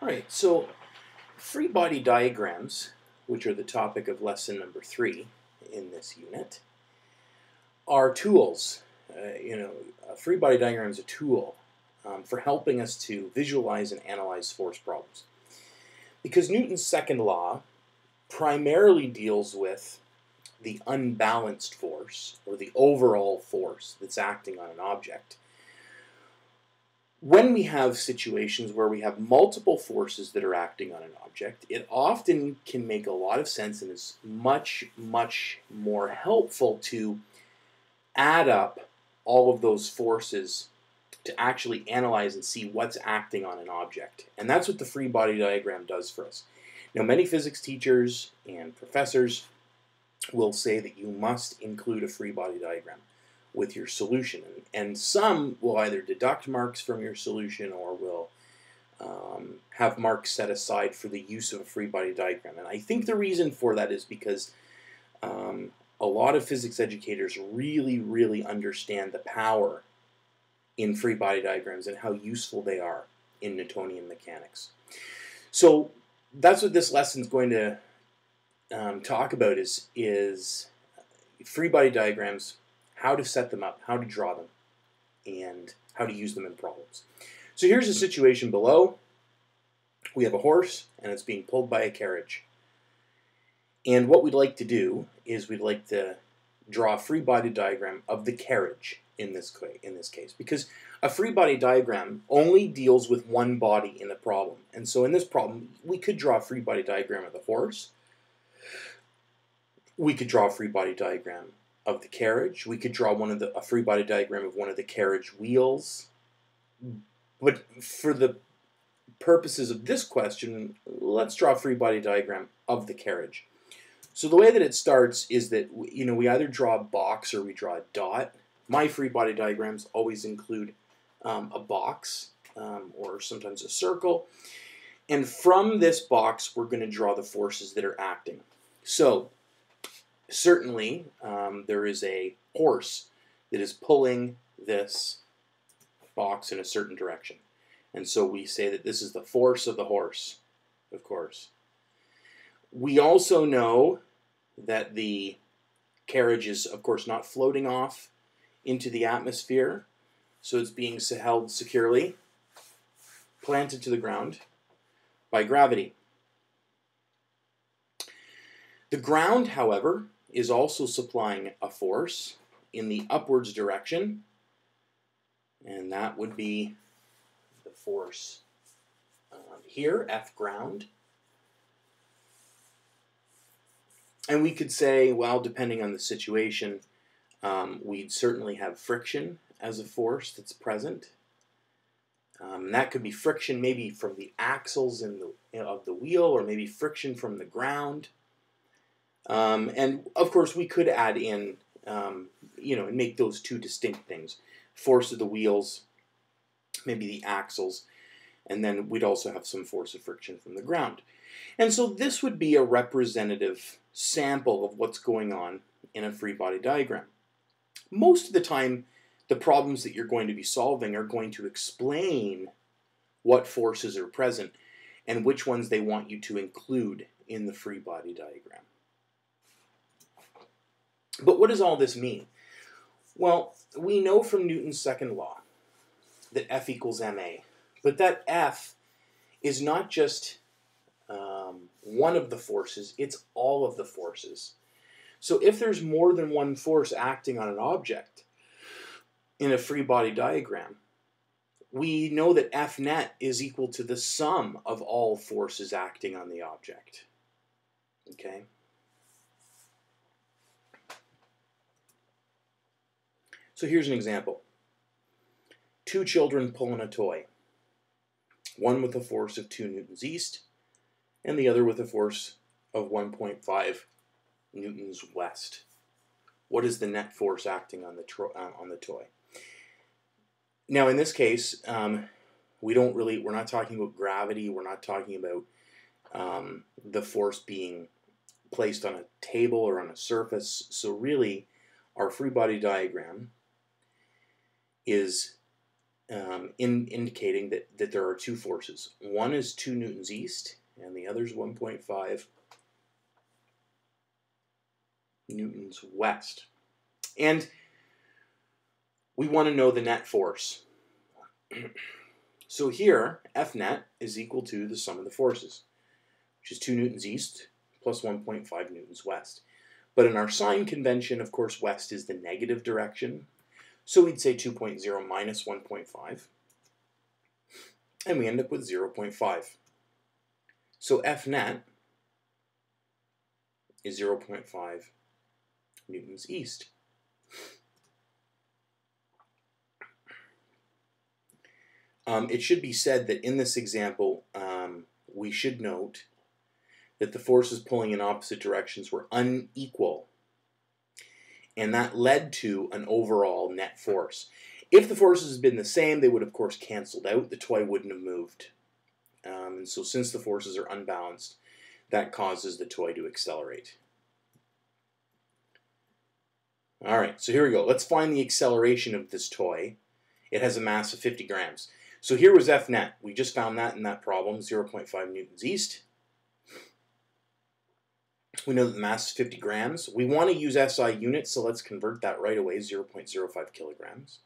All right, so free body diagrams, which are the topic of lesson number three in this unit, are tools. Uh, you know, a free body diagram is a tool um, for helping us to visualize and analyze force problems. Because Newton's second law primarily deals with the unbalanced force, or the overall force that's acting on an object when we have situations where we have multiple forces that are acting on an object, it often can make a lot of sense and is much, much more helpful to add up all of those forces to actually analyze and see what's acting on an object. And that's what the free body diagram does for us. Now, many physics teachers and professors will say that you must include a free body diagram with your solution. And, some will either deduct marks from your solution or will um, have marks set aside for the use of a free body diagram. And I think the reason for that is because um, a lot of physics educators really, really understand the power in free body diagrams and how useful they are in Newtonian mechanics. So that's what this lesson is going to um, talk about is, is free body diagrams how to set them up, how to draw them, and how to use them in problems. So here's the situation below. We have a horse, and it's being pulled by a carriage. And what we'd like to do is we'd like to draw a free body diagram of the carriage in this, in this case, because a free body diagram only deals with one body in the problem. And so in this problem, we could draw a free body diagram of the horse. We could draw a free body diagram of the carriage. We could draw one of the a free body diagram of one of the carriage wheels. But for the purposes of this question, let's draw a free body diagram of the carriage. So the way that it starts is that you know we either draw a box or we draw a dot. My free body diagrams always include um, a box um, or sometimes a circle. And from this box, we're going to draw the forces that are acting. So certainly um, there is a horse that is pulling this box in a certain direction. And so we say that this is the force of the horse, of course. We also know that the carriage is, of course, not floating off into the atmosphere, so it's being held securely, planted to the ground by gravity. The ground, however, is also supplying a force in the upwards direction, and that would be the force um, here, F ground. And we could say, well, depending on the situation, um, we'd certainly have friction as a force that's present. Um, that could be friction maybe from the axles in the, of the wheel, or maybe friction from the ground. Um, and of course, we could add in, um, you know, and make those two distinct things force of the wheels, maybe the axles, and then we'd also have some force of friction from the ground. And so this would be a representative sample of what's going on in a free body diagram. Most of the time, the problems that you're going to be solving are going to explain what forces are present and which ones they want you to include in the free body diagram. But what does all this mean? Well, we know from Newton's second law that F equals ma, but that F is not just um, one of the forces, it's all of the forces. So if there's more than one force acting on an object in a free body diagram, we know that F net is equal to the sum of all forces acting on the object. Okay? So here's an example. Two children pulling a toy. One with a force of 2 newtons east, and the other with a force of 1.5 newtons west. What is the net force acting on the, uh, on the toy? Now, in this case, um, we don't really, we're not talking about gravity, we're not talking about um, the force being placed on a table or on a surface. So really, our free body diagram is um, in indicating that, that there are two forces. One is 2 newtons east, and the other is 1.5 newtons west. And we want to know the net force. so here, F net is equal to the sum of the forces, which is 2 newtons east plus 1.5 newtons west. But in our sign convention, of course, west is the negative direction. So we'd say 2.0 minus 1.5. And we end up with 0.5. So F net is 0.5 newtons east. Um, it should be said that in this example, um, we should note that the forces pulling in opposite directions were unequal. And that led to an overall net force. If the forces had been the same, they would of course canceled out. The toy wouldn't have moved. Um, and so since the forces are unbalanced, that causes the toy to accelerate. All right, so here we go. Let's find the acceleration of this toy. It has a mass of 50 grams. So here was F net. We just found that in that problem, 0.5 newtons east. We know that the mass is 50 grams. We want to use SI units, so let's convert that right away, 0.05 kilograms.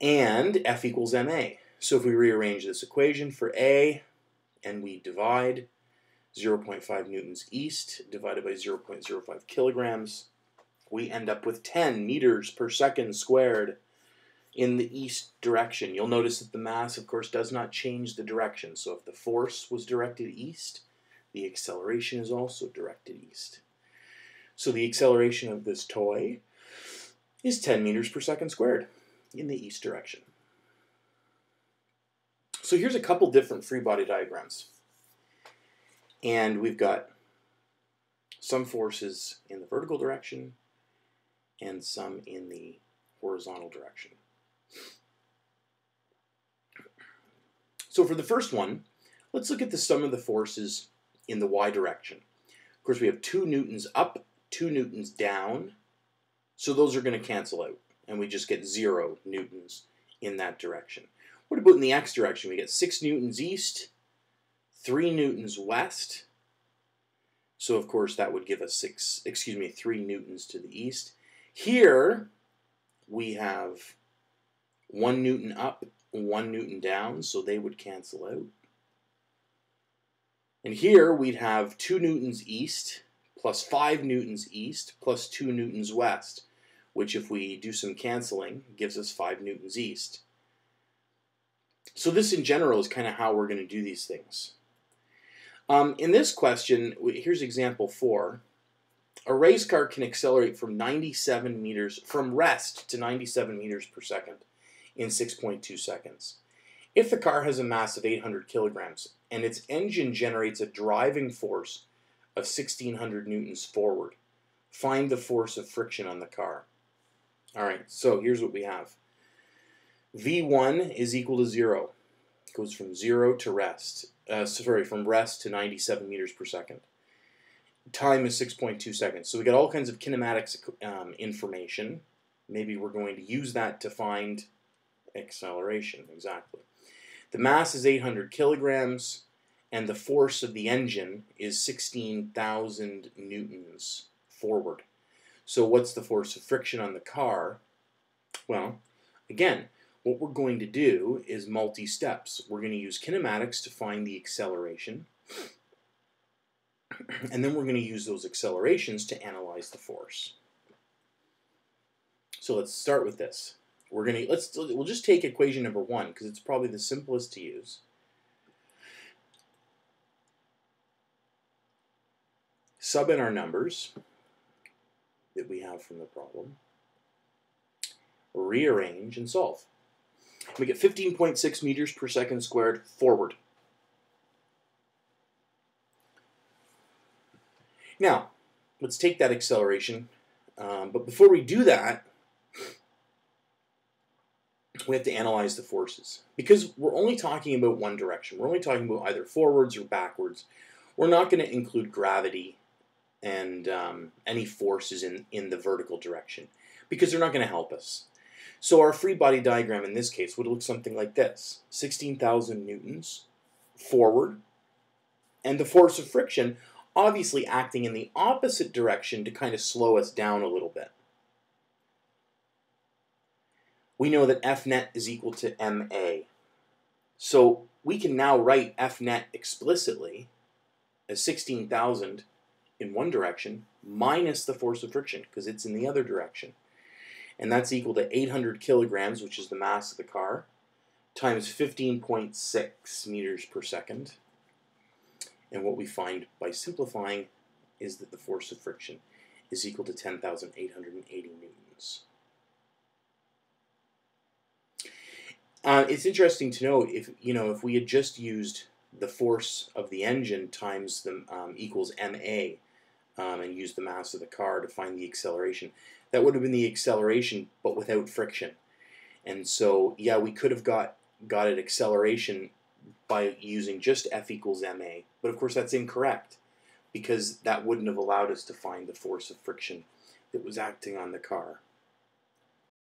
And F equals ma. So if we rearrange this equation for A, and we divide 0.5 newtons east divided by 0.05 kilograms, we end up with 10 meters per second squared in the east direction. You'll notice that the mass, of course, does not change the direction. So if the force was directed east, the acceleration is also directed east. So the acceleration of this toy is 10 meters per second squared in the east direction. So here's a couple different free body diagrams. And we've got some forces in the vertical direction and some in the horizontal direction. So for the first one, let's look at the sum of the forces in the y direction. Of course, we have 2 newtons up, 2 newtons down, so those are going to cancel out, and we just get 0 newtons in that direction. What about in the x direction? We get 6 newtons east, 3 newtons west, so of course that would give us 6, excuse me, 3 newtons to the east. Here we have 1 newton up, 1 newton down, so they would cancel out. And here we'd have 2 newtons east plus 5 newtons east plus 2 newtons west, which if we do some canceling gives us 5 newtons east. So this in general is kind of how we're going to do these things. Um, in this question, here's example 4. A race car can accelerate from 97 meters, from rest to 97 meters per second in 6.2 seconds. If the car has a mass of 800 kilograms and its engine generates a driving force of 1600 newtons forward, find the force of friction on the car. All right, so here's what we have. V1 is equal to zero. It goes from zero to rest. Uh, sorry, from rest to 97 meters per second. Time is 6.2 seconds. So we got all kinds of kinematics um, information. Maybe we're going to use that to find acceleration, exactly. The mass is 800 kilograms, and the force of the engine is 16,000 newtons forward. So what's the force of friction on the car? Well, again, what we're going to do is multi-steps. We're going to use kinematics to find the acceleration, and then we're going to use those accelerations to analyze the force. So let's start with this. We're gonna let's we'll just take equation number one because it's probably the simplest to use. Sub in our numbers that we have from the problem. Rearrange and solve. We get 15.6 meters per second squared forward. Now, let's take that acceleration. Um, but before we do that, we have to analyze the forces. Because we're only talking about one direction. We're only talking about either forwards or backwards. We're not going to include gravity and um, any forces in, in the vertical direction because they're not going to help us. So our free body diagram in this case would look something like this. 16,000 newtons forward, and the force of friction obviously acting in the opposite direction to kind of slow us down a little bit. We know that F net is equal to MA. So we can now write F net explicitly as 16,000 in one direction minus the force of friction because it's in the other direction. And that's equal to 800 kilograms, which is the mass of the car, times 15.6 meters per second. And what we find by simplifying is that the force of friction is equal to 10,880 newtons. Uh, it's interesting to note if you know if we had just used the force of the engine times the um, equals ma um, and used the mass of the car to find the acceleration, that would have been the acceleration but without friction. And so yeah, we could have got got an acceleration by using just F equals ma. But of course, that's incorrect because that wouldn't have allowed us to find the force of friction that was acting on the car.